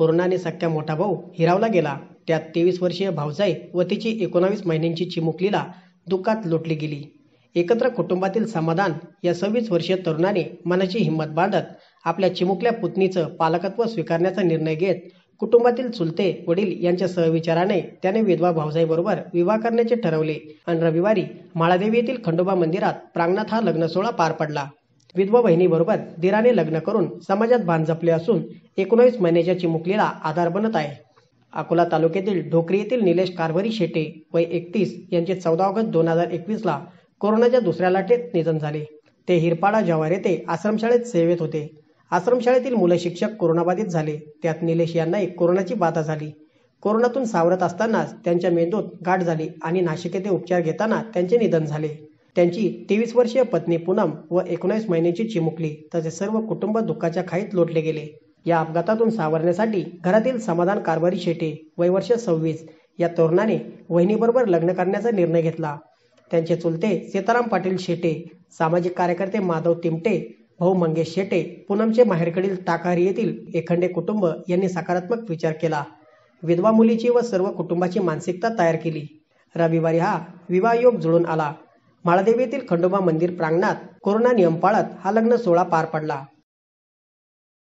कोरोनाने सख्या मोठा भाऊ हिरावला गेला. त्यात तेवीस वर्षीय भाऊजाई व तिची एकोणावीस महिन्यांची चिमुकलीला दुःखात लोटली गेली. एकत्र कुटुंबातील समाधान या सव्वीस वर्षीय तरुणाने मनाची हिंमत बांधत आपल्या चिमुकल्या पुतणीचं पालकत्व स्वीकारण्याचा निर्णय घेत कुटुंबातील चुलते वडील यांच्या सहविचाराने त्याने विधवा भाऊजाईबरोबर विवाह करण्याचे ठरवले. आणि रविवारी माळादेवी येथील खंडोबा मंदिरात प्रांगणात हा लग्न सोहळा पार पडला. विधवा बहिणीबरोबर दिराने लग्न करून समाजात भान जपले असून एकोणीस महिन्याच्या चिमुकलीला आधार बनत आहे. अकोला तालुक्यातील ढोकरी येथील निलेश कारभारी शेटे वय एकतीस यांचे चौदा ऑगस्ट दोन हजार एकवीसला कोरोनाच्या दुसऱ्या लाटेत निधन झाले. ते हिरपाडा जव्हार येथे आश्रमशाळेत सेवेत होते. आश्रमशाळेतील मुलं शिक्षक कोरोनाबाधित झाले. त्यात निलेश यांनाही कोरोनाची बाधा झाली. कोरोनातून सावरत असतानाच त्यांच्या मेंदूत गाठ झाली आणि नाशिक येथे उपचार घेताना त्यांचे निधन झाले. त्यांची तेवीस वर्षीय पत्नी पूनम व एकोणीस महिन्याची चिमुकली. तसेच सर्व कुटुंब दुःखाच्या खाईत लोटले गेले. या अपघातातून सावरण्यासाठी घरातील समाधान कारभारी शेटे वयवर्ष सव्वीस या तरुणाने वहिनीबरोबर लग्न करण्याचा निर्णय घेतला. त्यांचे चुलते सीताराम पाटील शेटे सामाजिक कार्यकर्ते माधव तिमटे भाऊ मंगेश शेटे पूनमचे माहेरकडील टाकारी येथील एखंडे कुटुंब यांनी सकारात्मक विचार केला. विधवा मुलीची व सर्व कुटुंबाची मानसिकता तयार केली. रविवारी हा विवाह योग जुळून आला. माळदेवी येथील खंडोबा मंदिर प्रांगणात कोरोना नियम पाळत हा लग्न सोहळा पार पडला.